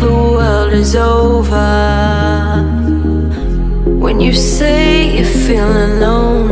the world is over. When you say you're feeling lonely